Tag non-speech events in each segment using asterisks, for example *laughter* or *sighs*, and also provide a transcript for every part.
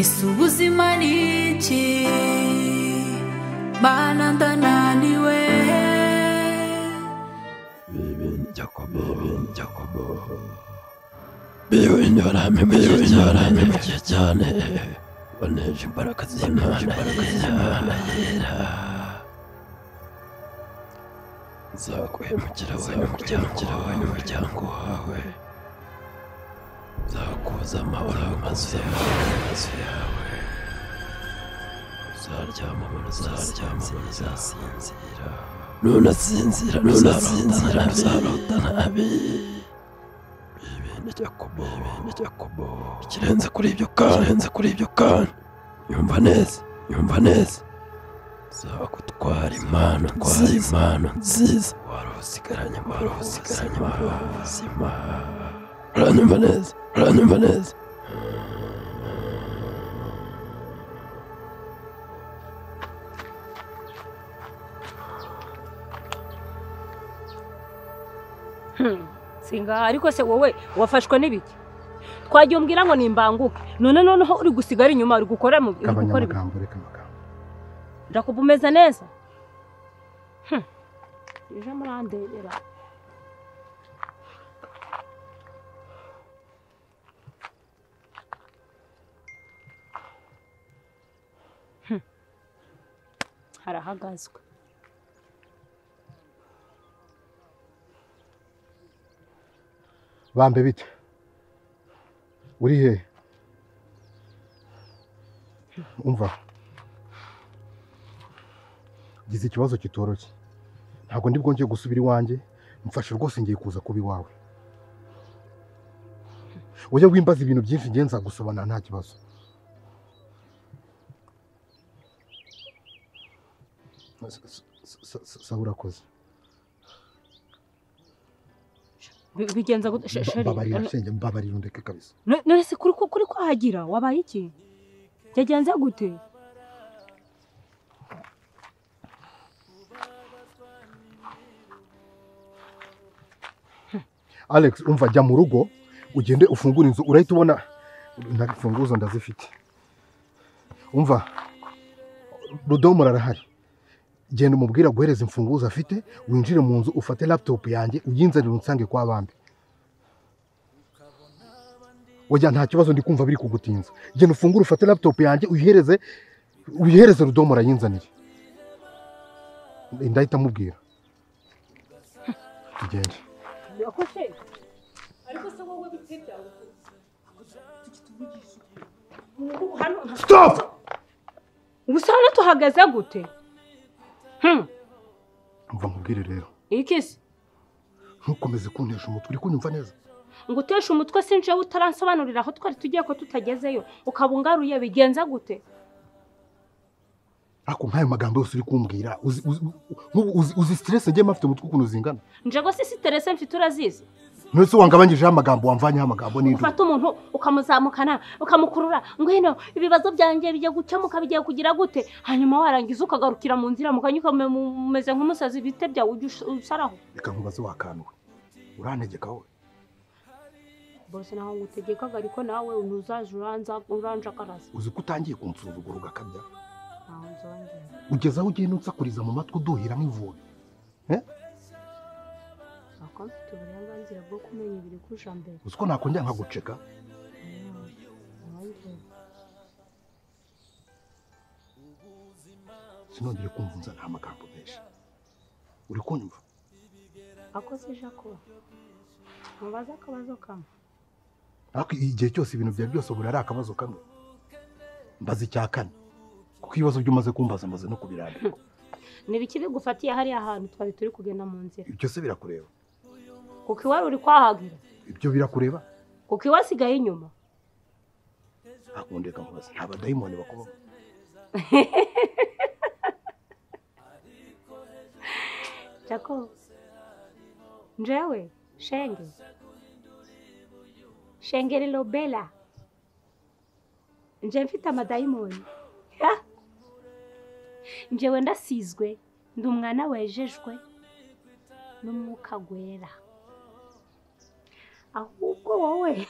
ese ubuzima ni iki mana ndananiwe jakobo jakobo bibi nyorampemukiye nyorampemukiye cyane waneje imbaraga z'imana. Yera nzaguhemukira wowe n'umuryango wawe nzakuza amahoro mu mazu yawe. Uzaryama mu uzasinzira. Nunasinzira nunasinzira ntuzarota nabi ibintu ibintu jakobo ikirenze kuri ibyo kandi ikirenze kuri ibyo kandi yumva neza yumva neza. Zagutwara impano twara impano. nziza. Wari usigaranye wari usigaranye wari ubuzima uranyumva neza? Uranyumva neza singaha ariko se wowe wafashwe n'ibiki? Twagiye umbwira ngo nimbanguke. None noneho uri gusigara inyuma uri gukora mu gukora amagambo reka amagambo. Jacob umeze neza. Hmm. ije murandebera. Harahagazwe bambe bite? Uri he? Umva. Gize ikibazo kitoroshye. Ntabwo bwongeye gusubira iwanjye. Mfashe rwose ngiye kuza kuba iwawe. Ujye wimbaza ibintu byinshi ngiye nzagusobanura nta kibazo. Sawa urakoze Bi- bigenza gute? Mbabarira shenge mbabarira undeke kabisa. No- none se kuri kuri kwahagira wabaye iki? Byagenze gute? Alex umva jya mu rugo ugende ufungure inzu urahita ubona nta imfunguzo ndazifite. Umva rudomo arahari genda umubwire aguhereza imfunguzo afite winjire mu nzu ufate laptop yanjye uyinzanire unsange kwa bambi. Oya nta kibazo ndi kumva biri kugutinza. Genda ufungure ufate laptop yanjye uyihereze uyihereze rudomo arayinzanire. Ndahita amubwira. Tugende. Stop! Ubusa hano tuhagaze gute? Hmm, umva nkubwire rero. Iki se ntukomeze kuntesha umutwe uri kunyumva neza. Ngo uteshe umutwe sinjewe utaransobanurira aho twari tugiye ko tutagezeyo ukaba ungaruye bigenza gute? Ariko nk'ayo magambo yose uri kumbwira uzi stress ngiye mafite umutwe ukuntu zingana? Njego si siterese mfite urazizi. Ntese wangabanyijeho amagambo wamvanyeho amagambo n'indi ufata umuntu ukamuzamukana ukamukurura ngwino ibibazo byanjye bigiye gukemuka bigiye kugira gute. Hanyuma warangiza ukagarukira mu nzira mukanyuka mumeze nk'umusazi bite byawe ujya us- usaraho. Reka nkubaze wakanuwe urantegeka wowe bose naho ngutegekaga ariko nawe ntuzaje uranza uranjakaraza uzi ko utangiye kunsuzugura ugakabya ugeze aho ugenda unsakuriza mu matwi uduhira nk'ivubi uzi ko nakongera nkaguceka sinongere kumva unzanaho amagambo menshi uri kunyumva ako sija ko mubaze akabazo kamwe ariko igihe cyose ibintu byawe byose buri ari akabazo kamwe mbaza icya kane kuko ibibazo byo umaze kumbaza maze no kubirandika ni ibiki bigufatiye hariya hantu twari turi kugenda mu nzira ibyo se birakureba kuko iwari uri kwahagira ibyo birakureba. Kuko iwasigaye inyuma? Akundeka nkubaza. Nta badayimoni bakubamo *laughs* jako njewe shenge. Shenge lilobela nje mfite amadayimoni. Ha! njewe ndasizwe ndi umwana wejejwe n'umwuka gwera. Ahubwo wowe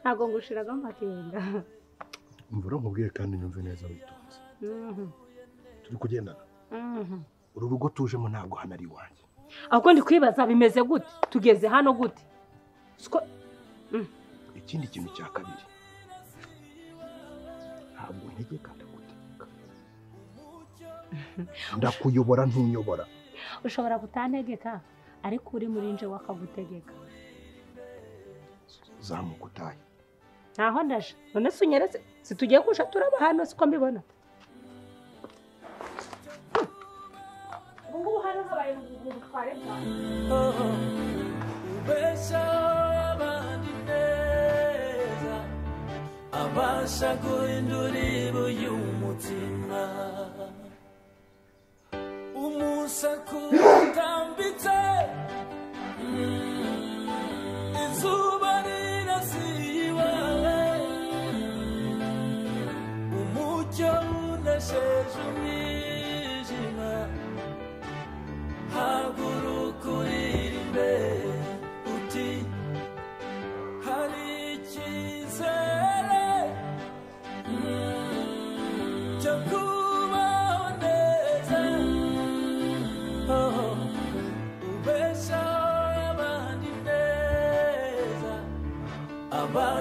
ntabwo ngushiraga amakenga mvura nkubwiye kandi nyumve neza witonze. Mhm, turi kugendana. Mhm. uru rugo tujemo ntabwo hano ari iwanjye. Ahubwo ndi kwibaza bimeze gute? Tugeze hano gute? Siko- ikindi kintu cya kabiri. Ntabwo ntegeka ndagutegeka. *laughs* Ndakuyobora ntunyobora ushobora kutantegeka ariko uri muri nje wakagutegeka. Zamuka utahe ntaho ndaje none se unyeretse situgiye kusha turaba hano siko mbibona ubungubu hano habaye ubesha abandi neza abasha guhindura ibuye umutima umusaku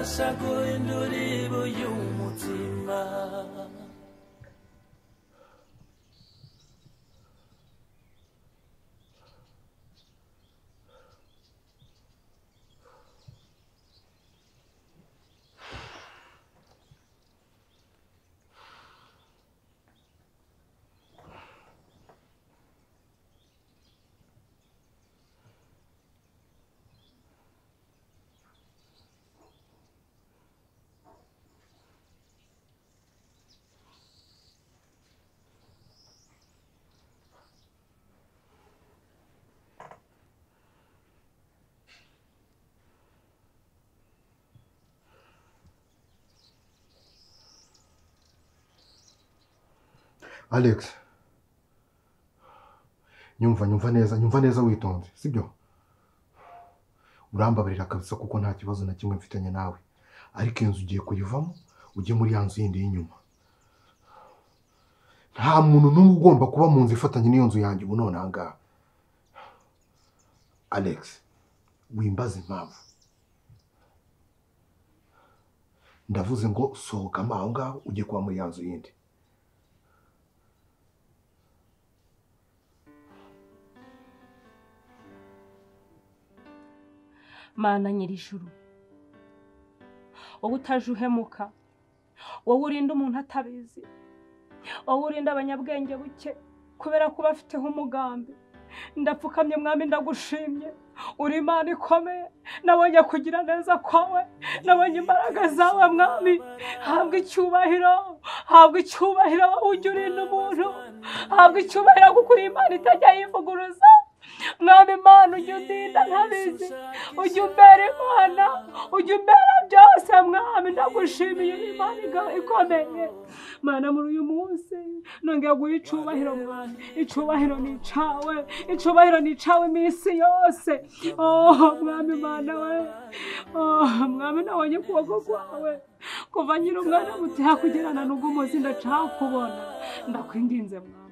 abasha guhindura ibuye umutima alex. Nyumva nyumva neza nyumva neza witonze sibyo? Urambabarira kabisa kuko nta kibazo na kimwe mfitanye nawe. Ariko inzu ugiye kuyivamo ujye muri ya nzu yindi y'inyuma. Nta muntu n'umwe ugomba kuba mu nzu ifatanye n'iyo nzu yanjye ubu none aha ngaha. Alex wimbaza impamvu. Ndavuze ngo sohokamo aho ngaho ujye kuba muri ya nzu yindi. Mana nyir'ijuru wowe utaje uhemuka wowe urinda umuntu atabizi wowe urinda abanyabwenge buke kubera ko bafiteho umugambi. Ndapfukamye mwami ndagushimye. Uri imana ikomeye. Nabonye kugira neza kwawe. Nabonye imbaraga zawe mwami. Habwa icyubahiro. Habwa icyubahiro wowe ujya urinda umuntu. Habwa icyubahiro kuko uri imana itajya yivuguruza. Mwami imana ujya undinda ntabizi ujya umbera imana ujya umbera byose mwami ndagushimiye imana ikomeye mana muri uyu munsi nongeye guha icubahiro mwami icubahiro ni icawe icubahiro ni icawe iminsi yose oh mwami mana we oh mwami nabonye ukuboko kwawe. Kuva nyiri umwana muteha kugerana n'ubwo umunsi ndacakubona ndakwinginze mwami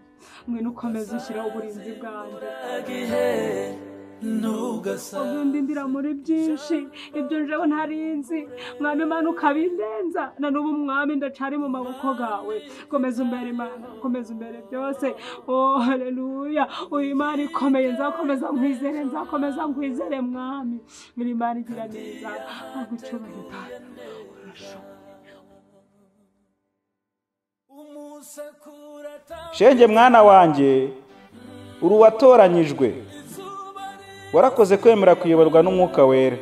ngwino ukomeze ushyireho uburinzi bwanjye. Ugundindira muri byinshi ibyo njewe ntarinzi mwami imana ukabindenza na n'ubu mwami ndacari mu maboko gawe. Komeza umbere imana komeza umbere byose. Oh haleluya. Uri imana ikomeye nzakomeza nkwizere nzakomeza nkwizere mwami. Uri imana igira neza. Urashoboye umusakura shenge mwana wanjye uri uwatoranyijwe warakoze kwemera kuyoborwa n'umwuka wera.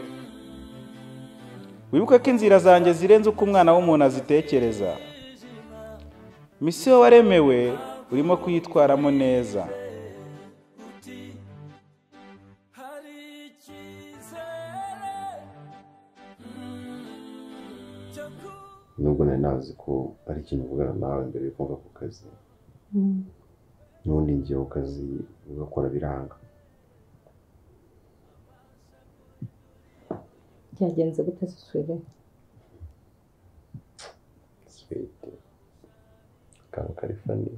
Wibuke ko inzira zanjye zirenze uko umwana w'umuntu azitekereza. Misiyo waremewe urimo kuyitwaramo neza. nubwo nari nazi ko ari ikintu uvugana nawe mbere yuko mva ku kazi mm. n'ubundi ngewe ku kazi ugakora biranga. Byagenze gute suwede? Suwede. Akantu kari fani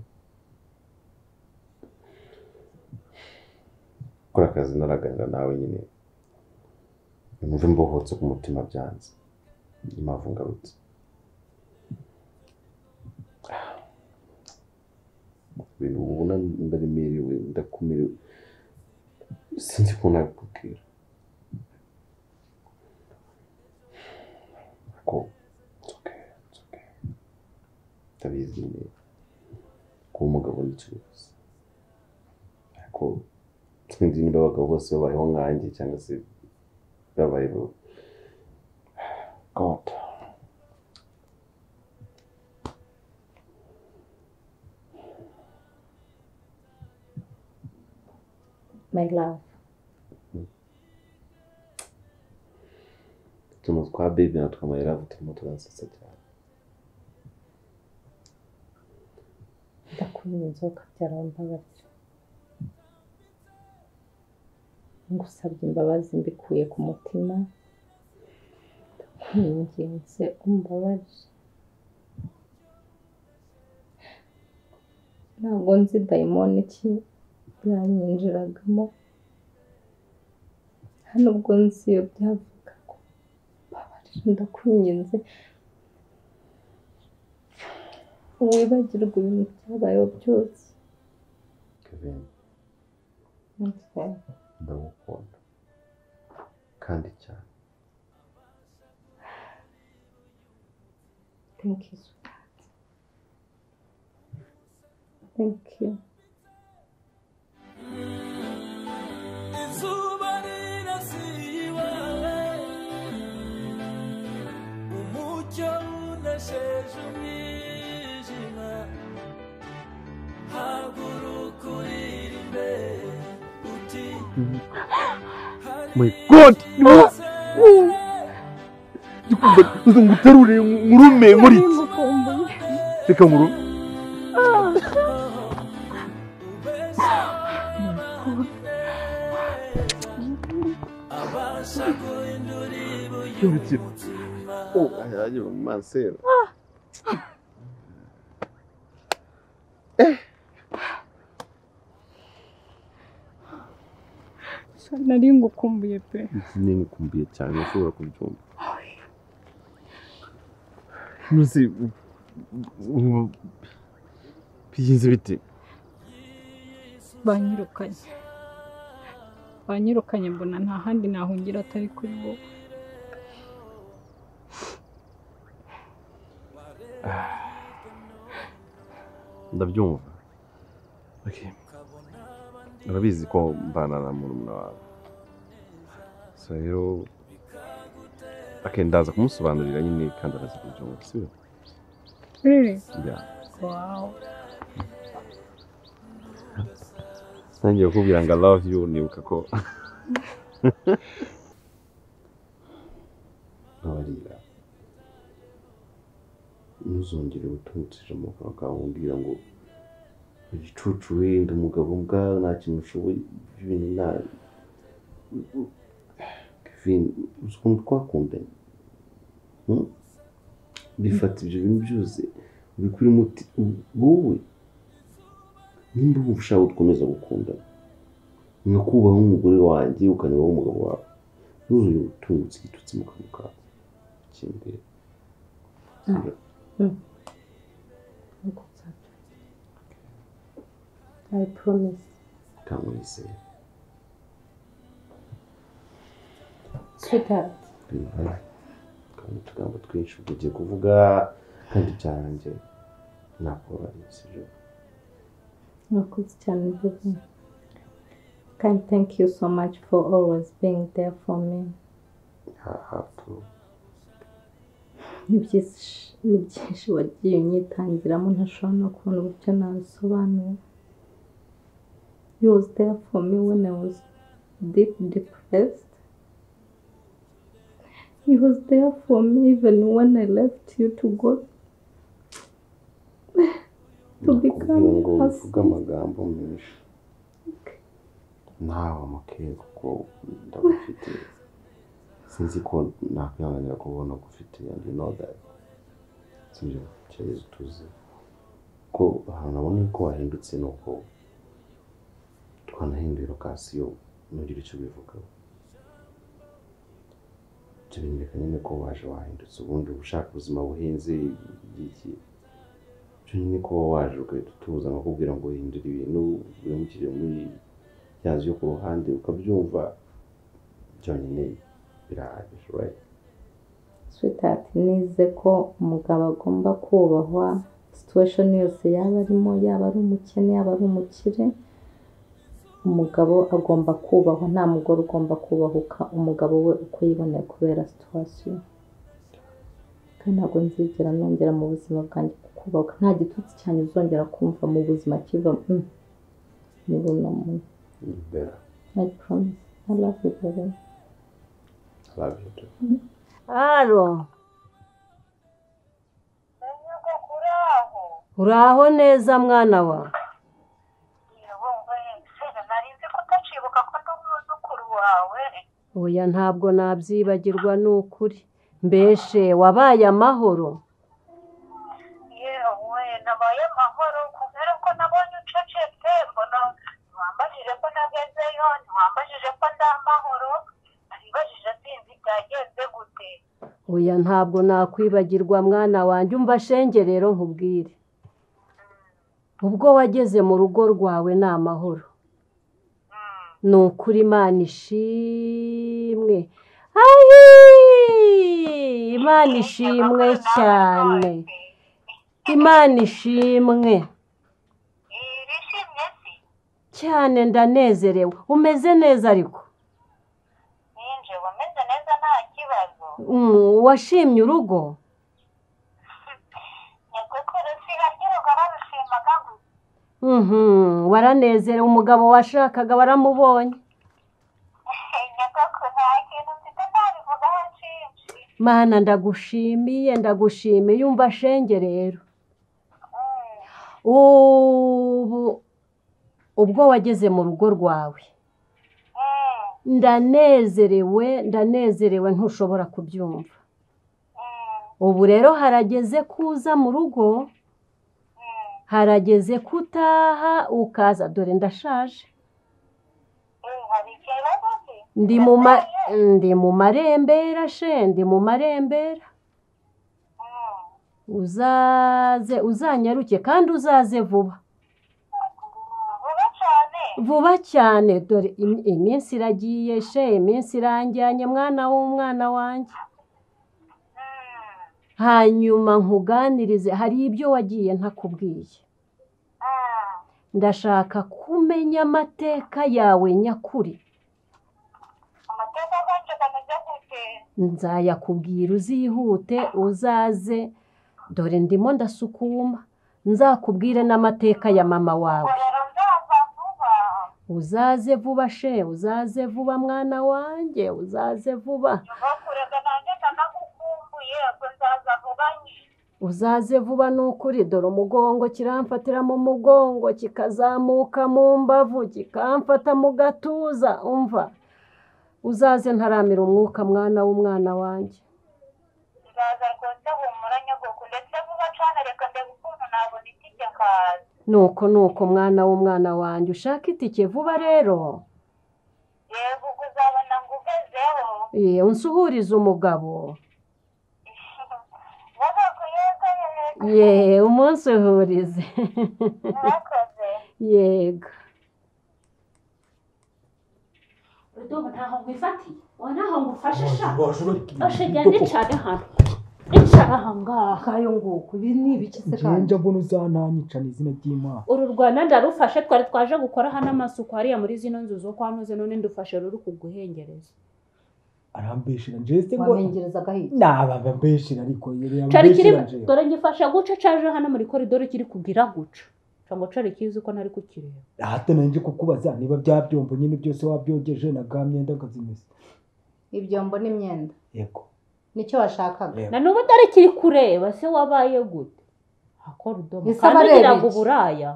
gukora akazi naraganira nawe nyine. Nimva mbohotse ku mutima byanze. Niyo ngarutse ibintu ubona ndaremerewe ndakomerewe sinzi ukuntu nabikubwira okay. ndabizi nyine kuba umugabo ni ikibazo ariko sinzi niba abagabo bose babayeho nkanjye cyangwa se babayeho God. My love. Utuntu twa baby na twa my love turimo turansetsa cyane ndakunyuze ukabyara wambabarira ngusabye imbabazi mbikuye ku mutima ndakwinginze umbabarire ntabwo nzi dayimoni ki byanyinjiragamo nta nubwo nzi iyo byavuga ngo mbabarire ndakwinginze. Wibagirwe ibintu byabayeho byose. Ndagukunda. Kandi cyane. Thank you. Thank you. izuba rirasiba umucyo unasheje umwijima haguruka urira imbere uti My God! No! Ndikumva nzungutare urume nkora iki? Oh ayajye mu masera nari ngukumbuye pe ni ngukumbuye cyane ushobora kubyumva ntuzi bigenze bite banyirukanye banyirukanye mbona nta handi nahungira atari kuri wowe *sighs* ndabyumva urabizi ko mbana na murumuna wawe so rero okay, ndaza kumusobanurira nyine kandi araza kubyumva? Yeah. Wow. ntangiye kukubwira ngo love you nibuka ko *laughs* nkabarira ntuzongere guturutse mu kanwa kawe umbwira ngo igicucu wenda umugabo mbwa nta kintu ushoboye ibintu nta ukuntu twakundanye? Hmm? bifata ibyo bintu byose ubikura umuti wowe nimba wumva ushaka gukomeza gukundana nkakubaha nk'umugore wanjye ukanyubaho umugabo wawe ntuzure gutungutse igitutsi mu kanwa kawe. Kimbere Nkuko nzabyo. I promise. kamwizeye Sweetheart. kandi utugambo twinshi ubwo ugiye kuvuga kandi byarangiye nakubabariye sibyo Mwakoze cyane baby. Kandi thank you so much for always being there for me. hato Ni byinshi ni byinshi wagiye unyitangiramo ntashobora no kubona uburyo nabisobanura. You was there for me when I was deep depressed. He was there for me even when I left you to go to become ngo a uvuge amagambo menshi nawe amakeye kuko ndagufite sinzi ko nakwihanganira kubona ko ufite and you know that. Sibyo gerageza utuze ko ahantu nabona ko wahindutse ni uko twanahinduye lokasiyo ntugire icyo ubivugaho ibyo binyereka nyine ko waje wahindutse ubundi ushaka ubuzima buhenze iki ibyo nyine ko waje ugahita utuza nkakubwira ngo hindura ibintu wimukire muri ya nzu yo ku ruhande ukabyumva byonyine birahagije right? Sweetheart nize ko umugabo agomba kubahwa situation yose yaba arimo yaba ari umukene yaba ari umukire umugabo agomba kubahwa nta mugore ugomba kubahuka umugabo we uko yiboneye kubera situation. Kandi ntabwo nzigera nongera mu buzima bwanjye kukubahuka. Nta gitutsi cyanjye uzongera kumva mu buzima kiva mm. ni buno muntu I love you I love you too haro uraho neza mwana wa. Oya ntabwo nabyibagirwa ni ukuri mbeshe wabaye amahoro. Yewe nabaye amahoro kubera ko nabonye ucecetse mbona ntiwambajije ko nagezeyo ntiwambajije ko ndi amahoro. Byagenze gute? Oya ntabwo nakwibagirwa mwana wanjye umva shenge rero nkubwire. Ubwo wageze mu rugo rwawe ni amahoro ni ukuri imana ishimwe. Imana ishimwe cyane. Imana ishimwe. Si? Cyane ndanezerewe. Umeze neza ariko ninje wameze neza nta kibazo Mm, washimye urugo waranezerewe umugabo washakaga waramubonye mana ndagushimiye ndagushimiye umva shenge rero ubu ubwo wageze mu rugo rwawe ndanezerewe ndanezerewe ntushobora kubyumva. Ubu rero harageze ko uza mu rugo harageze ko utaha ukaza. Dore ndashaje. Ndi mu marembera she ndi mu marembera. Uzaze uzanyaruke kandi uzaze vuba. Vuba cyane. Dore im- iminsi iragiye she iminsi irangiranye mwana w'umwana wanjye. Hanyuma nkuganirize hari ibyo wagiye ntakubwiye? Ndashaka kumenya amateka yawe nyakuri. Nzayakubwira uzihute uzaze. Dore ndimo ndasukuma. Nzakubwire n'amateka ya mama wawe. Uzaze vuba she. Uzaze vuba mwana wanjye uzaze vuba. Uzaze vuba ni ukuri dore umugongo kiramfatira mu mugongo kikazamuka mu mbavu kikamfata mu gatuza. Umva? Uzaze ntaramira umwuka mwana w'umwana wanjye nzaza rwose humura nyogokuru ndetse vuba cyane reka ndebe ukuntu nabona itike kaza nuko nuko mwana w'umwana wanjye ushaka itike vuba rero. Yego ubwo uzabona ngo ugezeho. Ye, unsuhurize umugabo. *laughs* Nyogokuru yego yego. Ye umunsuhurize. *laughs* Yego. Urudobo ntaho ngwifatiye wa ntaho ngufashe sha. washobora fashe genda icare hano icara aha ngaha kayo nguko ibi ni ibiki se ngenja mbona uzananyica ni izina ry'imana. Uru rwanda ndarufashe twari twaje gukora hano amasuku hariya muri zino nzu zo kwa ntuze none ndufashe ruri kuguhengereza arambeshera njese ngo wamengerezaga hirya nababa mbeshera ariko yambeshera njewe dore ngifashe guca caje hano muri koridoro kiri kugira guca. Cyangwa cari kizi ko ntari kukireba. Hato nanje kukubaza niba bya byombo nyine byose wabyogeje na ga myenda nkazimesa ibyombo n'imyenda yego. Ni cyo washakaga? Na n'ubu utari kiri kureba se wabaye gute? Hakora udomo. Kandi ugira ngo uburaya.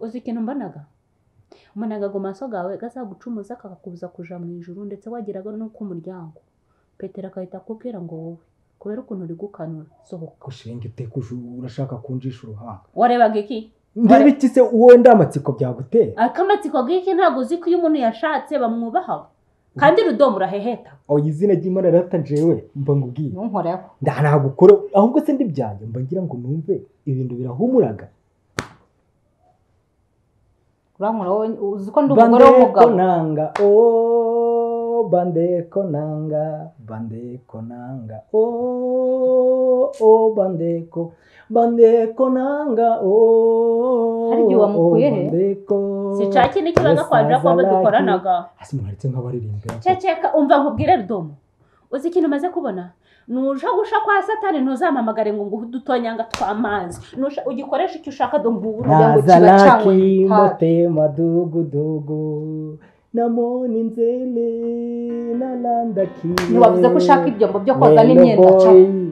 Uzi ikintu mbonaga umunagago maso gawe gazagucumuza kakakubuza kuja mu ijuru ndetse wageraga no ku muryango petero agahita akubwira ngo wowe kubera ukuntu uri gukanura sohoka. Kushenge uteka uju- urashaka kunjisha uruhanga? Warebaga iki? Ndeba iki se wowe ndamatsiko byagutera akamatsiko g'iki ntabwo uzi ko iyo umuntu yashatse bamwubaha kandi rudomo uraheheta. Oya izina ry'imana rata jewe mba ngubwiye. Ntunkoreho. Nda nagukora ahubwo se ndi byanjye mba ngira ngo numve ibintu birahumuraga. Urankora wowe uzi ko ndi umugore bandeko w'umugabo nanga o bandeko nanga bandeko nanga o o bandeko bandeko nanga o Hari igihe wamukuye he? bandeko si ca kindi kibaga kwa jacob dukoranaga hasi mwaretse nk'abaririmbira ceceka umva nkubwire rudomo uzi ikintu umaze kubona nuja gusha kwa satani ntuzamamagare ngo nguhe udutonyanga tw'amazi ugikoresha icyo ushaka dongubu nazalaki motema dugudugu namoni nzele nalandakiye Ntiwavuze ko ushaka ibyombo byo koza n'imyenda, boy,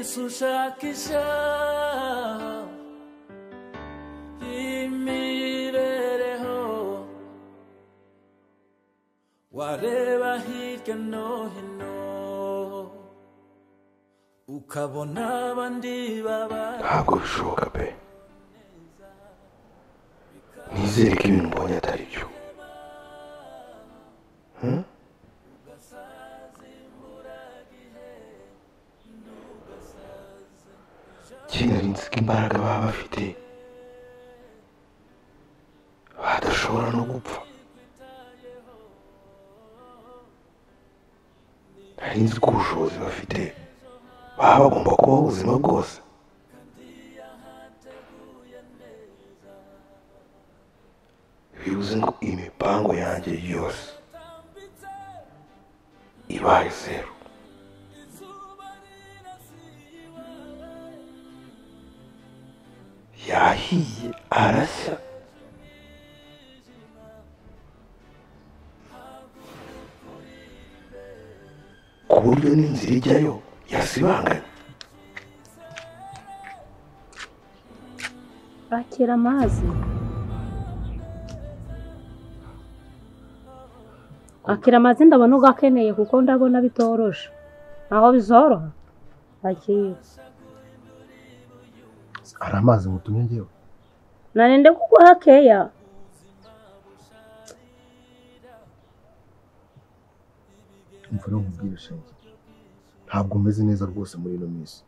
ushakisha imibereho wareba hirya no hino. Ukabona abandi babara ntabwo bishoboka pe nizere ko ibintu mbonye atari byo amazi akira amazi ndabona ugakeneye kuko ndabona bitoroshe. Aho bizoroha. Akira hari amazi mutumye ngewe narinde kuguha keya? Mvura nkubwire shenge ntabwo umeze neza rwose muri ino minsi.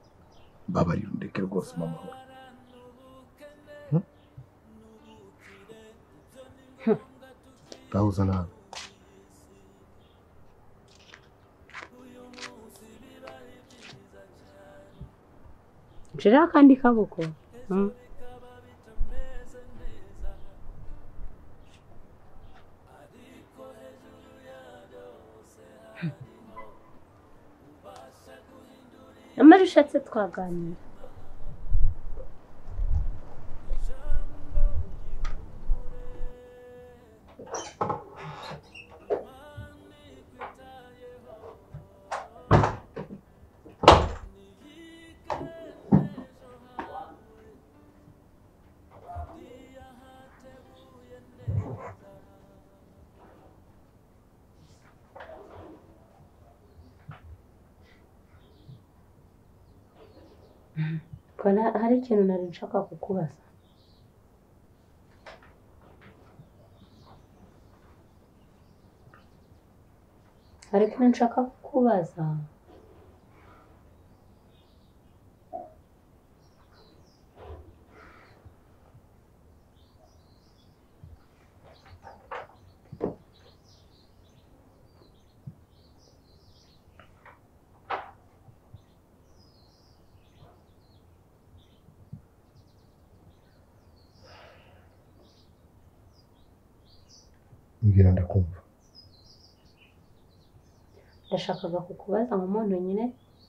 Mbabarira undeke rwose mama. 2009nshireho akandi kaboko nyamara *laughs* ushatse twaganira Mbona hari ikintu nari nshaka kukubaza. Hari ikintu nshaka kukubaza? Mbwira ndakumva. Ndashakaga kukubaza mu muntu nyine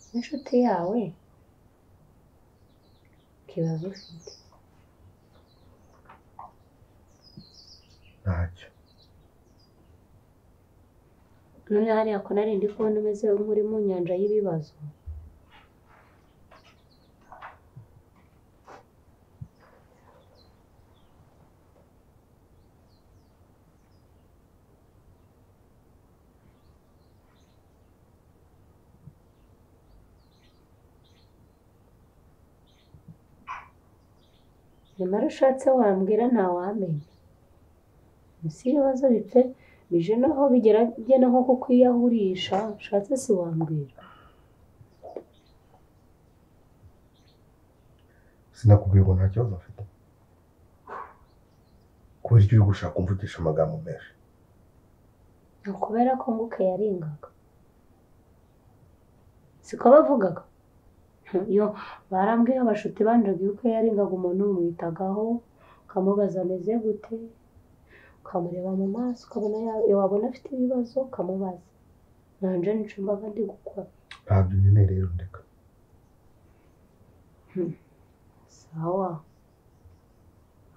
n'inshuti yawe? Ikibazo ufite. Ntacyo. None hariya ko nari ndi kubona umeze nk'uri mu nyanja y'ibibazo. Nyamara ushatse wambwira ntawamenya. Munsi y'ibibazo bipfe? Bije naho bigera bigena nko kukwiyahurisha ushatse si wambwira sinakubwiye ngo nta kibazo mfite kubera icyo uri gushaka kumvugisha amagambo menshi. Ni ukubera ko nguke yaringaga. Siko bavugaga? *laughs* iyo barambwiye abashuti banjaga yuko yaringaga umuntu umwitagaho ukamubaza ameze gute ukamureba mu maso ukabona wabona afite ibibazo ukamubaza nanje nico mbaga ndi gukora ntabyo nkeneye rero ndeka. Sawa.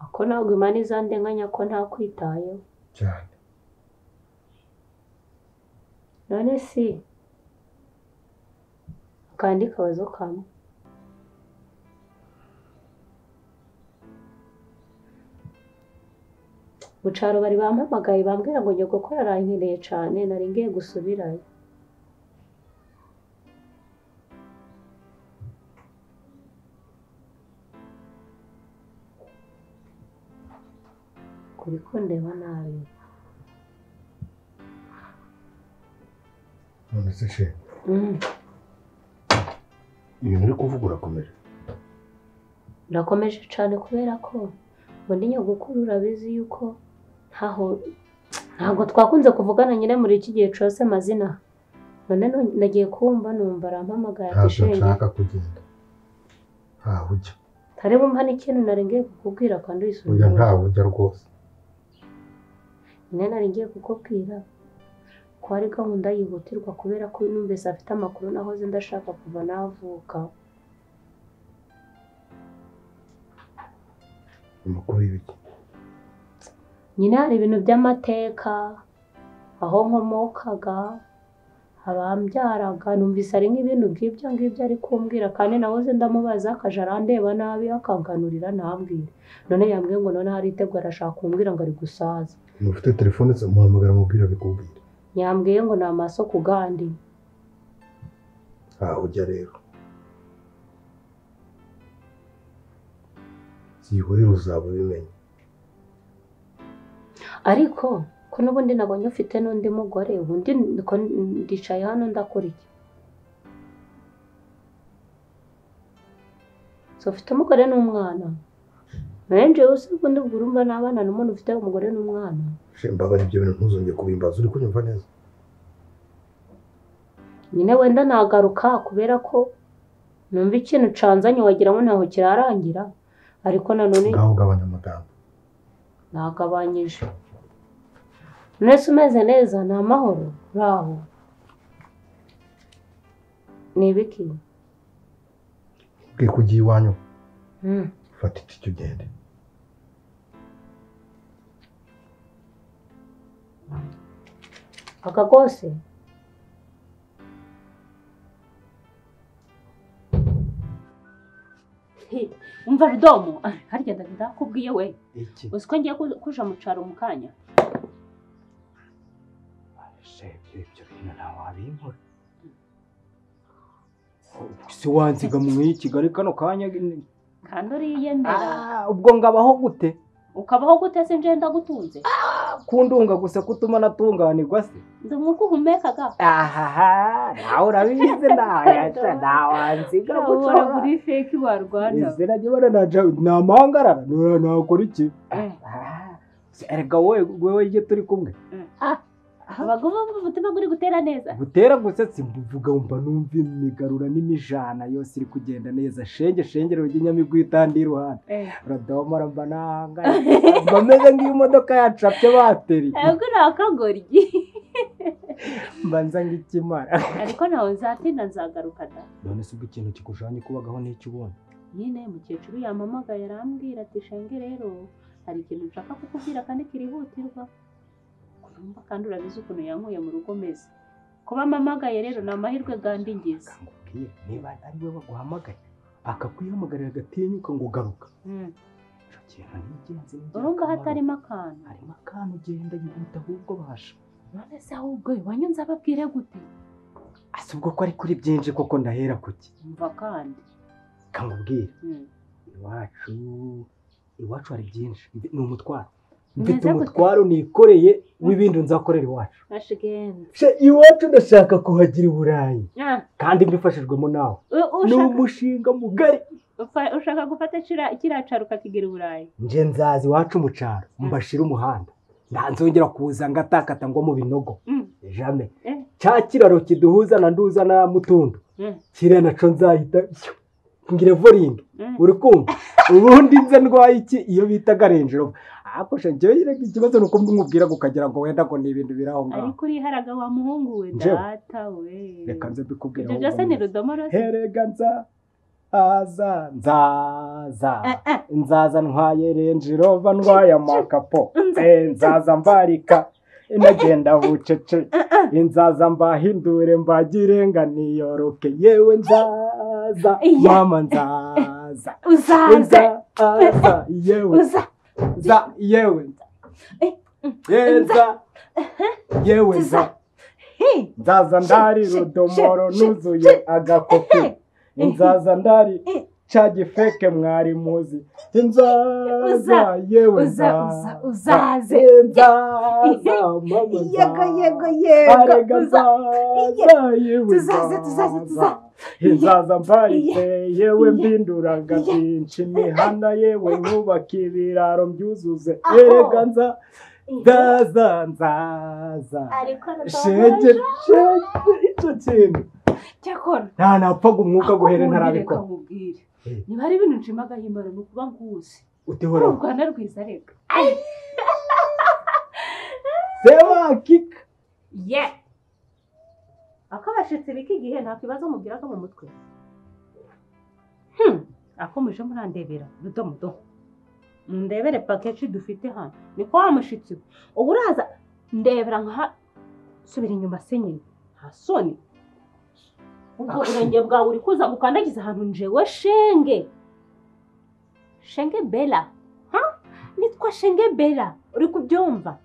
Ako ntabwo imana izandenganya ko ntakwitayeho. Cyane. None si. Akandi kabazo kamwe mu caro bari bampamagaye bambwira ngo njye gukora arankeneye cane nari ngiye gusubirayo. Kuri ko ndeba nabi. None se. Ibintu uri kuvuga urakomeje. Ndakomeje cyane kubera ko ngo ndi nyogokuru urabizi yuko ntaho ntabwo twakunze kuvugana nyine muri iki gihe cyose amazina. None nagiye kumva numva arampamagaye ati shenge. nshaka kugenda. Ntaho ujya ntari bumva n'ikintu ngiye kukubwira kandi wisubira ntaho ujya rwose. Nyine ngiye kukubwira ko hari gahunda yihutirwa kubera ko numvise afite amakuru nahoze ndashaka kuva navuka. Amakuru y'ibiki? Nyine hari ibintu by'amateka. Aho nkomokaga abambyaraga numvise ari nk'ibintu ngibyo ngibyo ari kumbwira kandi nahoze ndamubaza akaja arandeba nabi akanganurira ntambwire none yambwiye ngo none haritegura arashaka kumbwira ngo ari gusaza. Ufite telefone se muhamagara mubwira bikubwira yambwiye ngo ni amaso ku gandi ntaho ujya rero. Byihorere uzaba ubimenya ariko ko n'ubundi nabonye ufite n'undi mugore ubundi ndicaye hano ndakora iki? So ufite umugore n'umwana? Nanjye uzi ubundi ubwo urumva n'abana n'umuntu ufite umugore n'umwana she mbabara ibyo bintu ntuzongere kubimbaza uri kunyumva neza nyine wenda nagaruka kubera ko numva ikintu canzanye wagira ngo ntaho kirarangira ariko nanone ngaho ugabanya amagambo. Nagabanyije. Mwese umeze neza ni amahoro uraho ni ibiki? Ko ugiye iwanyu? Mm. fata itike ugende aka kose umva rudomo. Ah, *laughs* harya ndaga ndakubwiye we? Uzi ko ngiye ku- kuja mu caro mu kanya? Ibyo bintu ntawabinkora si wansiga mu iyi kigali kano kanya kandi uriyemera Ah, ubwo ngabaho gute? Ukabaho gute se nje ndagutunze kundunga gusa kutuma natunganirwa se? Ndi umwuka uhumekaga ahaha nawe urabizi nayaca ntawansiga urabona kuri feki warwana. Izina ry'ibara naja namangarara nora nakora iki? Erega wowe wowe turi kumwe? Abagabo umutima uri gutera neza. Butera gusa simbuvuga wumva numva imigarura n'imijana yose iri kugenda neza. Shenge shenge ry'inyamigwa itandi iruhande. Eh. uradomora mba nahangaye mba meze nk'iyo imodoka yacapye bateri. Ahubwo ni akagoryi. Mba nza nk'ikimara ariko nawe nzatinda nzagaruka da. None se ubwo ikintu kikujanye kubagaho n'icyo ubona? Nyine mukecuru yampamagaye arambwira ati shenge rero hari ikintu nshaka kukubwira kandi kirihutirwa. Urumva kandi urabizi ukuntu yankuye mu rugo meze. Kuba mpamagaye rero ni amahirwe gandi ngize Mbwiye, niba ari we waguhamagaye akakwihamagarira agatinyuka ngo garuka Mm. icyo kintu ni ingenzi ingirakamaro. hatarimo akantu. Harimo akantu ugenda yihuta ahubwo basha none se ahubwo iwanyu nzababwire gute? Ase ubwo ko ari kuri byinshi koko ndahera kuki? Mva kandi. Kamubwire Mm. iwacu iwacu hari byinshi. Ni umutwaro. Mfite umutwaro nikoreye w'ibindi nzakorera iwacu. Iwacu ndashaka kuhagira i burayi Ah, kandi mbifashijwemo nawe. Ni umushinga mugari. Ushaka gufata kiriya caro ukakigira i burayi nje nzaza iwacu mu cyaro mbashire umuhanda. Ntanzongera kuza ngatakata ngo mu binogo. Mm. jame Eh. cya kiraro kiduhuza na nduza na mutundu. Mm. kiriya naco nzahita ngire voringi Mm. uri kumva *laughs* ubundi nze ndwaye iki? Iyo bitaga renjero akosha njyewe reka ikibazo ni uko mwumubwira kukagira ngo wenda ngo ni ibintu biri aho ngaho ariko uriharaga wa muhungu we data we. Reka nze mbikubwira ibyo byose ni rudomoro herega nza aza nzaza nzaza ntwaye renji rova ntwaye amakapo Eh, nzaza mbarika inagenda bucece. Inzaza mbahindure mbagire niyoroke yewe nzaza mama nzaza. Nzaza yewe. Za yewe yeza yewe Hi. nzaza ndari rudomoro nuzuye agakopi inzaza ndari ca gifeke mwari muzi. Inzaza yewe uza- uzaze. Yego yego yego arega uza- nzaza yewe tuzaze tuzaze tuzaze inzaza mbaritse yewe mbinduraga byinshi imihanda yewe nkubaka ibiraro mbyuzuze. Erega nza nzaza. Nzaza shege shege icyo kintu? Nta napfaga umwuka guhere ntarabikora. niba hari ibintu nshimagaho imana ni ukuba nguzi u utihoraho rwanda rwiza reka seba kika ye! Akabashitsi bika igihe nta kibazo mubwiraga mu mutwe. Hmm, akomeje murandebera. Rudomudo ndebere pakeji dufite hano. Niko wa mushitsi we. Ubu uraza ndebera nka subira inyuma se nyine nta soni. Ubwo urenge bwawe uri kuza gukandagiza ahantu njewe shenge. Shenge bela ha? Nitwa shenge bela uri kubyumva?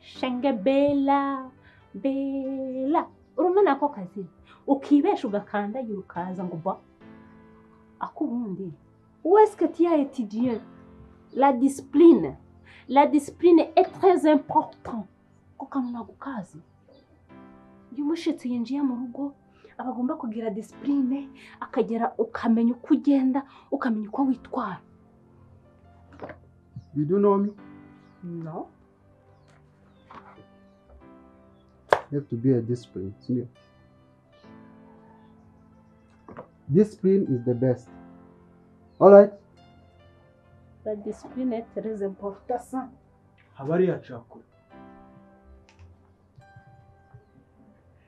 Shenge bela bela urumva nako kazi. Ukibesha ugakandagira ukaza ngo ba est-ce que tu as étudié la discipline. La discipline est très important. Ko kantu ukazi iyo umushitsi yinjiye mu rugo aba agomba kugira discipline. Akagera ukamenya uko ugenda ukamenya uko witwara. Know me? no. You have to be a discipline. sindio? Discipline is the best. Alright? la discipline est très important ça haba ari yacakura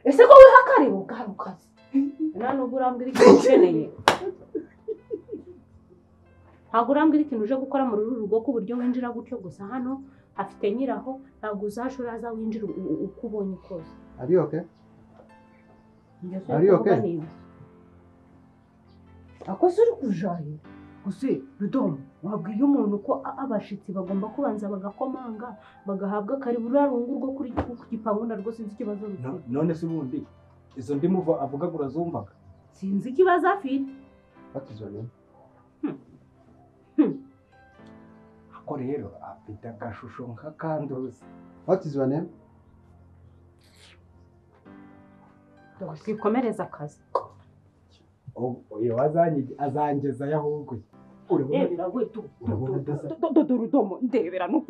ese ko wihakariye ubwari ukazi nta nubwo urambwira ikintu ukeneye ntabwo urambwira ikintu uje gukora muri uru rugo ku buryo winjira gutyo gusa hano hafite nyiraho ntabwo uzaje uraza winjira uko ubonye kose. Are you okay? Ibyo si Are you ukuvuga okay? ni ibi. ako se uri kujaye gusa rudomo wabwiye umuntu ko a- abashitsi bagomba kubanza bagakomanga bagahabwa karibu ruriya rungu rwo kuri ku gipangu narwo sinzi ikibazo rufite. none se ubundi izo ndimu avuga ngo urazumvaga. Sinzi ikibazo afite. What is your name? ako rero afite agashusho nk'akanduzi What is your name? twikomereza akazi uyu azange- azangezayo ahubwo dodo rudomo ndebera ko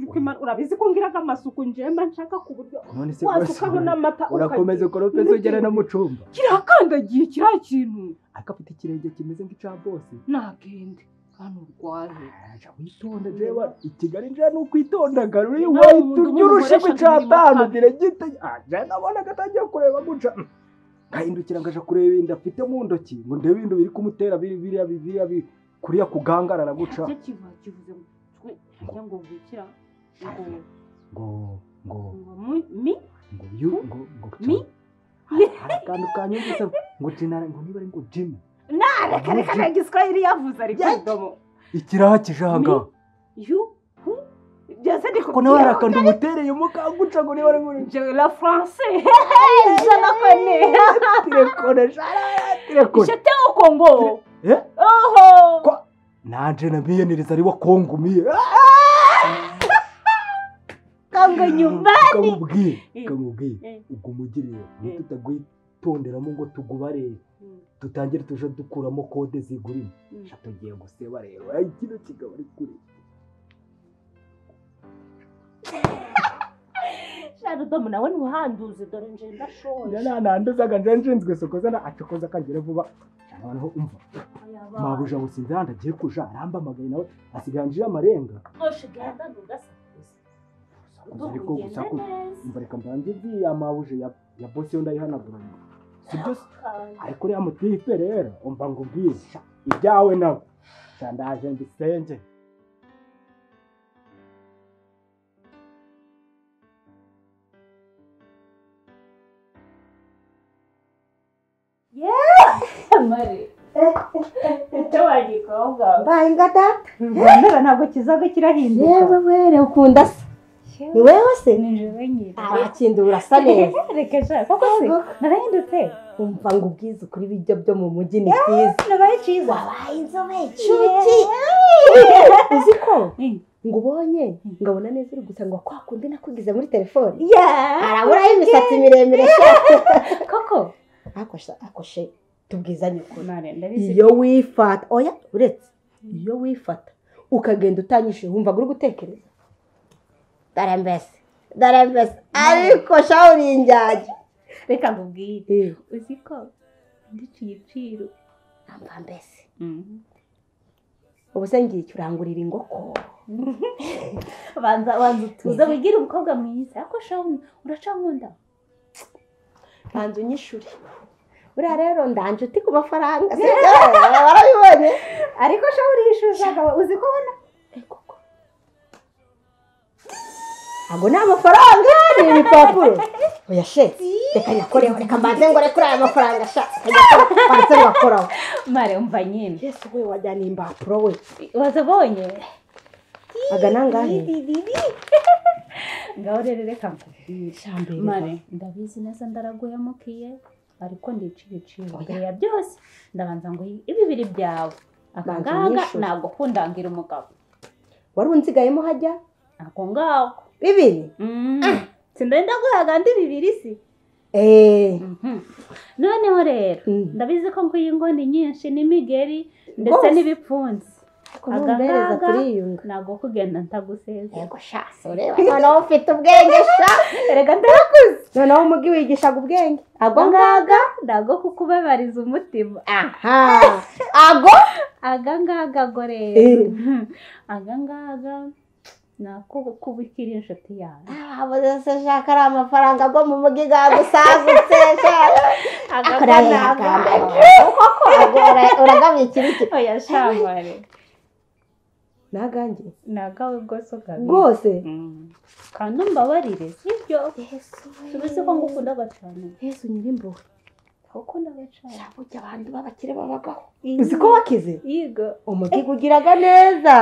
urabizi ko ngiraga amasuku njemba nshaka ku buryo wasukaho n'amata urakomeza ukoropeza ugera no mu cumba kirakandagiye kiriya kintu ariko afite ikirenge kimeze nk'icya bose nagende hano urwaye aja witonda jewe i kigali nje ni ukwitondaga ruri Nta wahita urya urushimwe umukoresha imirimo icatanu kabi. diregite aja nabonaga atangiye kureba guca ngahindukira ngaja kureba ibintu afite mu ntoki ngo ndebe ibintu biri kumutera biri biriya biriya bi- kuriya kugangarara guca ngo njya ngo mi? Ngo yu ngo ngo mi? hari akantu kanyumvise ngo jenara ngo niba ari ngo jimu nareka reka nta giswahili yavuze ariko rudomo ikiraha hu? Byose ndi ko nawe hari akantu umutereye mukanguca ngo niba ari Je la. Je la connais. tirekone tirekone J'étais au Congo. eh Oh. nanje nabiyenereza ari wa kongo miye Congo nyumbani. kamubwiye kamubwiye ubwo umugiriye Eh. ntitutagwitonderamo ngo tugubareye dutangire tuje dukuramo kode zigurimo. Mm. sha tugiye guseba rero. Kino kigabo ari kure. *laughs* Sharudomo nawe ntuhanduze dore nje ndashonje. nananduzaga nje nshinzwe sokoza na acokoza kagere vuba. Noneho umva. Mabuja ngo sinzi ahandi agiye kuja arambamagaye nawe asigaye anjira amarenga. Oshe genda ntugasakuze. Ariko gusa ko umva reka mbanze nziya mabuje ya ya bosi yo ndayihanagura sibyo se? Ariko uriya mutipe rero umva ngo ubwire sha ibyawe nawe ndaje mbisenge *laughs* *laughs* mbaye ingata Mbona ntabwo kizaga kirahinduka. yewe were ukunda se? Ni wewe se arakindi urasa neza Reka sha. Koko se narahindutse. umva ngo ubwize ukuri ibiryo byo mu mujyi ni byiza Nabaye cyiza. wabaye inzobe cuki uzi ko ngo ubonye ngabona neza uri gusa ngo kwa kundi nakugize muri telefone araburaho imisatsi miremire Koko. akoshe tubwizanye ndabizi. iyo wifata oya uretse iyo wifata ukagenda utanyishyuye wumvaga uri gutekereza dore mbese dore mbese ariko sha uri injyajya Reka nkubwire. Uzi ko ndiciye iciro. mpamva mbese ubu se ngiye urangurira ingoko banza banza utuze wigire umukobwa mwiza ariko sha uraca nkunda banza unyishure buriya rero ndanje uti ku mafaranga sibyo warabibonye ariko sha urishyuzaga uzi ko ubona ntabwo ni amafaranga ni ibipapuro. Oya she reka nyakoreho reka mbanze ngo kuri aya mafaranga sha. Wanditse ngo akoraho mare umva nyine. Yesu we wajyana impapuro we. Wazabonye aga nangahe ngaho rero reka nkubwire shambere mare ndabizi neza ndaraguhemukiye ariko ndicira iciro mbere ya byose ndabanza ngo ibi biri byawe. Aka ngaka ntabwo kundangira umugabo. Wari unzigayemo hajya? Ako ngako. Bibiri? Sindenda guhaga andi bibiri si? Eee noneho rero Mm. ndabizi ko nguye ingoni nyinshi n'imigeri ndetse n'ibipfunsi turiyunga. ntabwo kugenda ntaguseze yego sha ureba noneho ufite ubwenge *laughs* sha. Erega ndakuze. Noneho umugi wigishaga ubwenge ago ngaga. ntabwo kukubabariza umutima. Aha. Ago? Aga ngaga go Eh. rero aga ngaga ni ako kubikira inshuti yawe abuze se shaka ari amafaranga ago mu mugi gagusagutse sha aga Ako go ari ni ay'akambere. agahe Ago ura- uragabikira iki oya shamare nagange ni agawe rwose ugabizi rwose kandi umbabarire sibyo tubizi ko ngukundaga cyane yesu nyirimbuwe ukundaga cyane burya abantu b'abakire babagaho. Uzi ko wakize umugi ugiraga neza.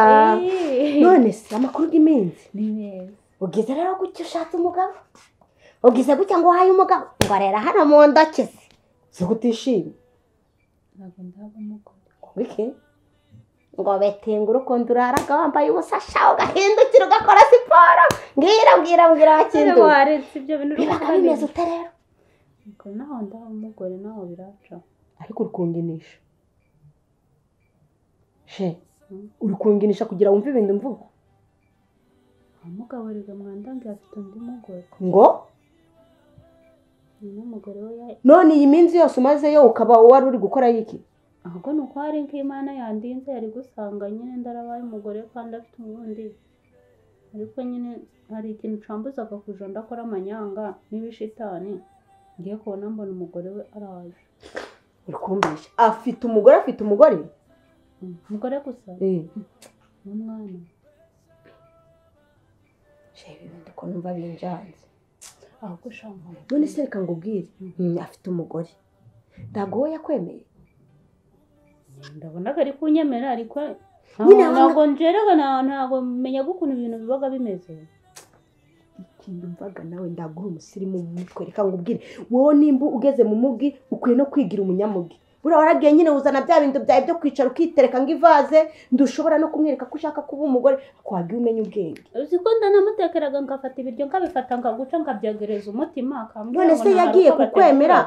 None se amakuru y'iminsi ni meza. Ugize rero gutya ushatse umugabo? Ugize gutya ngo uhaye umugabo? Ngo arera hano mu ze si. Utishimye? Ntabwo ndaba umugore. Iki? Ngo betenga urukundo uraraga wambaye ubusa sha ugahindukira ugakora siporo. Mbwira mbwira mbwira Ese wakindu waretse ibyo bintu uri bibaga bimeze ubwo naho ndaba umugore naho biraca. Ariko urukunginisha. She uri kunginisha kugira wumve ibintu mvuga amugaburira mwandange afite undi mugore. Ngo? None iyi minsi yose umazeyo ukaba wari uri gukora iki? Ahubwo ni uko hari nk'imana yandinze yari gusanga nyine ndarabaye umugore kandi afite umundi ariko nyine hari ikintu cambuzaga kuja ndakora amanyanga n'ibishitani. Ngiye kubona mbona umugore we araje. Uri afite umugore afite umugore? Umugore gusa? Eh. n'umwana. Sheba ibindi ko numva binjanze. Ahubwo shamba none se reka ngubwire Mm, afite umugore. Ntabwo we yakwemeye? Ndabonaga ari kunyemera ariko ntabwo- hano- ntabwo menyaga ukuntu ibintu bibaga bimeze. Ikintu mvaga nawe ndaguha umusirimu mu mutwe. Reka ngubwire. Wowe nimba ugeze mu mugi ukwiye no kwigira umunyamugi. Buriya waragiye nyine uzana bya bintu byawe byo kwicara ukitereka ngo ivaze ndushobora no kumwereka ko ushaka kuba umugore. Wagiye umenya ubwenge. Uzi ko ndanamutekeraga ngafata ibiryo nkabifata ngaguca nkabyegereza umutima none ngo se yagiye kukwemera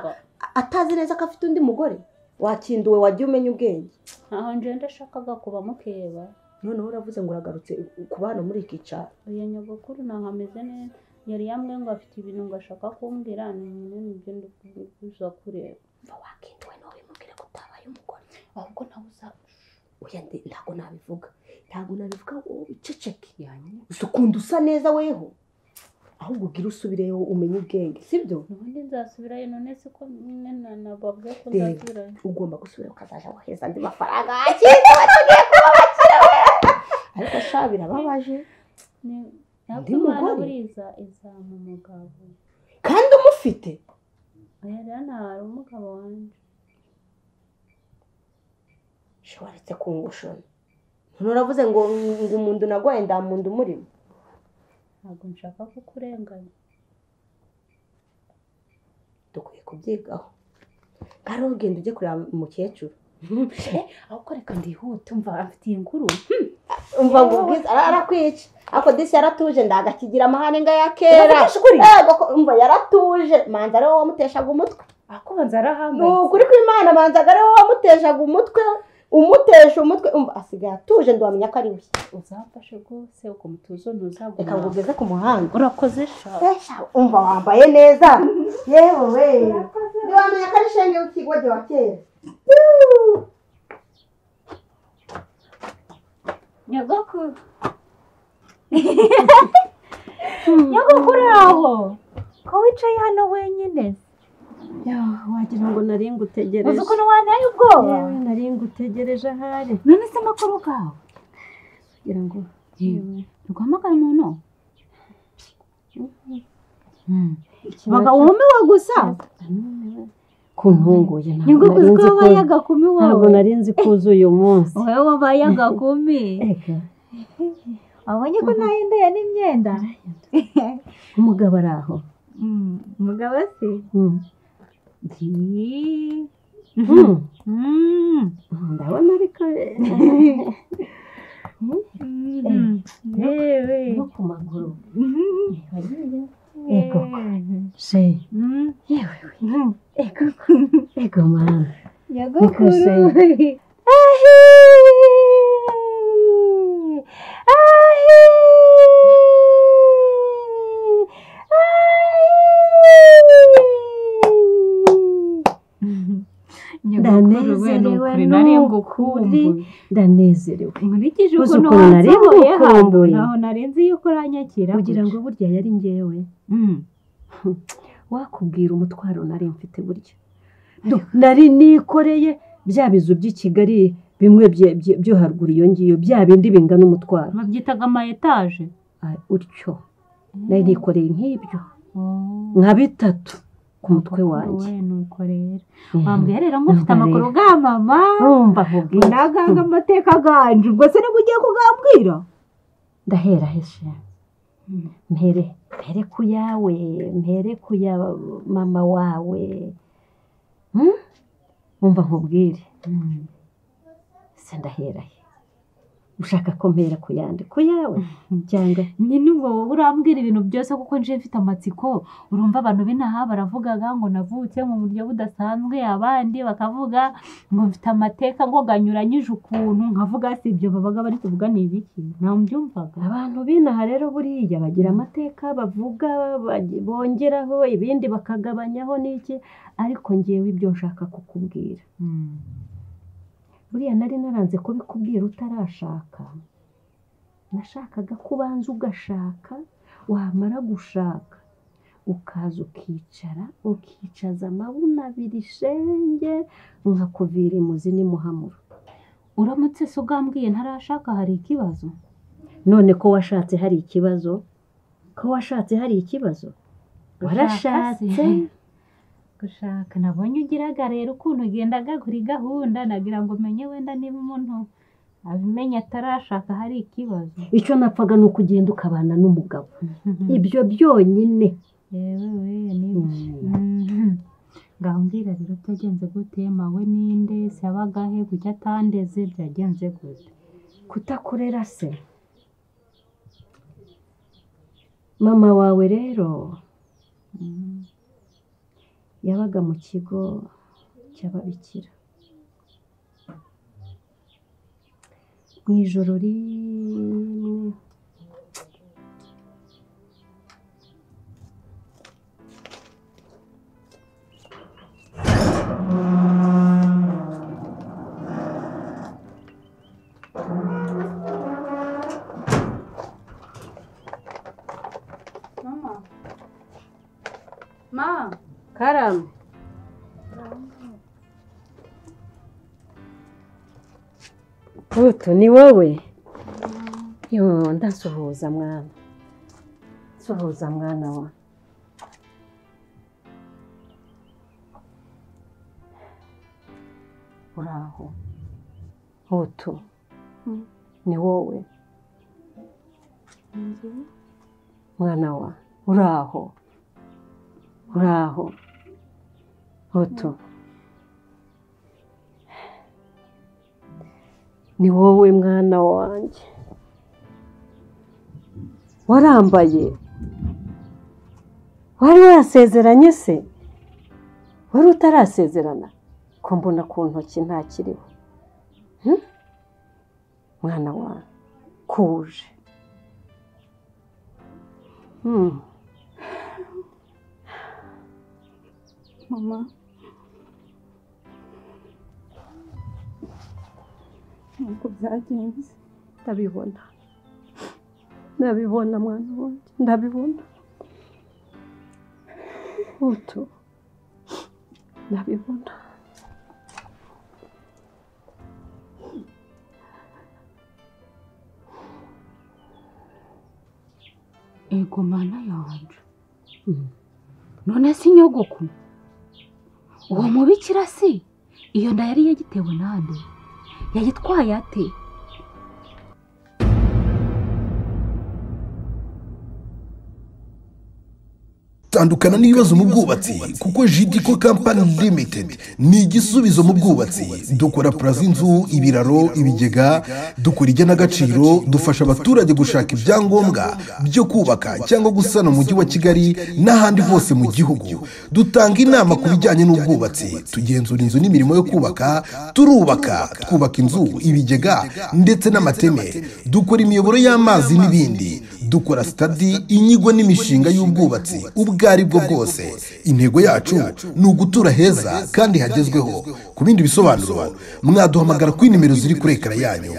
atazi neza ko afite undi mugore? Wakinduwe wagiye umenya ubwenge. Ntaho nje ndashakaga kuba mukeba. Noneho uravuze ngo uragarutse kuba hano muri iki cyaro. Oya nyogokuru ntaho ameze neza. Yari yambwiye ngo afite ibintu ngo ashaka kumbwira nyine ni byo ndi kuza kureba mva wakinduwe nawe bimubwire ko utabaye umugore. Ahubwo nawe uza oya ntabwo nabivuga. Ntabwo nabivuga wowe wiceceke gusa ukunda usa neza weho. Ahubwo ubwire usubireyo umenye ubwenge sibyo? Ubundi nzasubirayo none se ko nababwiye ko nzasubirayo? ugomba gusubira ukazaja wohereza andi mafaranga. Akiza tugiye kuba bakire we. *laughs* Ariko sha birababaje Ni- Undi ariko Imana mugore? buriya iza izampa umugabo kandi umufite? Oya rero ntari umugabo wanjye waretse kungushona none uravuze ngo ngo umuntu nagwaye nda muntu umurimo. Ntabwo nshaka kukurenganya. Dukwiye kubyigaho. Ngaho ugenda ujye kureba umukecuru? *laughs* ahubwo reka ndihute umva afitiye inkuru umva ngo ubwiza ara- arakwica. Ariko disi yaratuje ndagakigira amahane nga ya kera. Uravugisha ukuri? Yego ko- umva yaratuje. Manza ari we wamuteshaga umutwe. Akubanza ni arahangayitse ukuri kw'imana manzaga ari we wamuteshaga umutwe. Umutesha umutwe. Umva asigaye atuje ntiwamenya ko ari we. Uzamfashe rwose uko mutuzo ntuzaguma reka ngo ugeze ku muhanda. Urakoze sha. Esha, umva wambaye neza. *laughs* Yewe we. Ntiwamenya ko ari shenge w'ikigoge wa kera. Nyogokuru nyogokuru aho ko wicaye hano wenyine wagira ngo nari ngutegereje uzi ukuntu wanteye ubwoba nari ngutegereje ahari none se amakuru kawe kugira ngo rwahamagara umuntu baga wumiwe gusa ko nzi. ko wabaye agakumi ntabwo nari nzi ko uzi uyu munsi. *laughs* Wowe wabaye agakumi wabonye ko nahinduye n'imyenda umugabo ari aho? Mm, umugabo se Mm. Mm. Ndabona ariko *laughs* no ku maguru. Mhm. ego se Mm. yewe we ego ego mana nyogokuru se. ahi ndanezerewe n'ukuri ndanezerewe nkurikije ukuntu wansohoye hano ntaho nari nzi yuko uranyakira kugira ngo burya yari ngewe Mm. *laughs* wakubwira umutwaro nari mfite burya. Do, nari nikoreye bya bizu by'i kigali bimwe byo haruguru iyo ngiyo bya bindi bingana umutwaro. Babyitaga ama etaje. Utyo. Nari nikoreye nk'ibyo. Nka bitatu. Ku mutwe wanjye. nuko rero. Wambwiye rero ngo ufite Umva amakuru ga mama. Urumva nkubwire unaganga amateka ganje. Ubwo se ni bwo ugiye kugambwira? Ndahera hese mpere mpere ku yawe. Mpere ku ya mama wawe. Hmm? umva nkubwire. Se ndahera he ushaka ko mpera ku yandi ku yawe? Cyangwa? Nyine ubwo wowe urambwira ibintu byose kuko nje mfite amatsiko. Urumva abantu b'inaha baravugaga ngo navutse mu buryo budasanzwe abandi bakavuga ngo mfite amateka ngo ganyuranyije ukuntu. Nkavuga si ibyo babaga bari kuvuga ni ibiki? Ntabwo mbyumvaga abantu b'inaha rero buriya bagira amateka bavuga bongeraho ibindi bakagabanyaho n'iki? Ariko ngewe ibyo nshaka kukubwira. Buriya nari naranze kubikubwira utarashaka. Nashakaga ko ubanza ugashaka wamara gushaka. Ukaza ukicara ukicaza amabuno abiri shenge nkakuvira imuzi n'imuhamuro uramutse se ugambwiye ntarashaka hari ikibazo? None ko washatse hari ikibazo? Ko washatse hari ikibazo? Warashatse. Gushaka. Nabonye ugiraga rero ukuntu ugendaga kuri gahunda nagira ngo umenye wenda niba umuntu abimenya atarashaka hari ikibazo. Icyo napfaga ni ukugenda ukabana n'umugabo. Ibyo byonyine. Yewe we ni byo Mhm. ngaho mbwira rero byagenze gute mawe ninde se abagahe kuki atandeze byagenze gute? Kutakurera se. Mama wawe rero. Yabaga mu kigo cy'ababikira. Mu ijoro rimwe karame utu ni wowe? Yo ndasuhuza mwana. Suhuza mwana wa. Uraho. Utu ni wowe? Mwana wa. Uraho. Uraho. Utu ni wowe mwana wanjye. Warambaye? Wari wasezeranye se? Wari utarasezerana? Ko mbona ku ntoki ntakiriho Hmm? mwana wawe kuje. Hmm. mama. Ntabwo byagenze ndabibona. Ndabibona mwana wanjye. Ndabibona. Utu ndabibona. Ego mana yanje. None si nyogoku? Uwo mubikira si? Iyo nda yari yagitewe nande? Yayitwaye ate tandukana n'ibibazo mu bwubatsi kuko jidiko kampani limitedi ni igisubizo mu bwubatsi. Dukora puraza inzu ibiraro ibigega dukora igenagaciro dufasha abaturage gushaka ibyangombwa byo kubaka cyangwa gusana umujyi wa kigali n'ahandi hose mu gihugu. Dutanga inama ku bijyanye n'ubwubatsi. Tugenzura inzu n'imirimo yo kubaka turubaka twubaka inzu ibigega ndetse n'amateme. Dukora imiyoboro y'amazi n'ibindi. Dukora sitadi inyigo n'imishinga y'ubwubatsi. Ubwo ari bwo bwose. Intego yacu ni ugutura heza kandi hagezweho. Ku bindi bisobanuro mwaduhamagara kuri nimero ziri kuri ekara yanyu.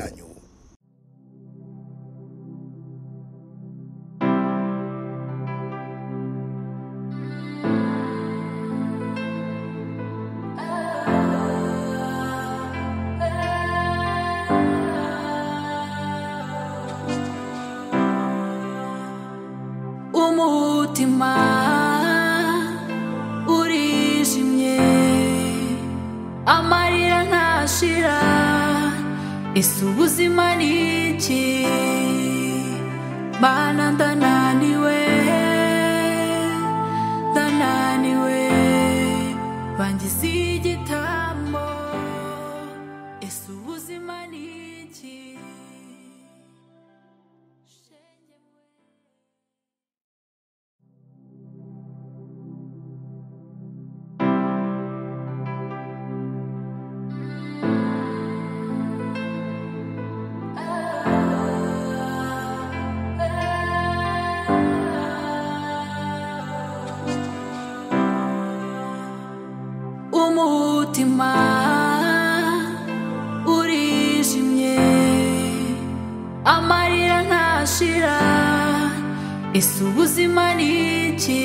Ese ubuzima ese ubuzima ni iki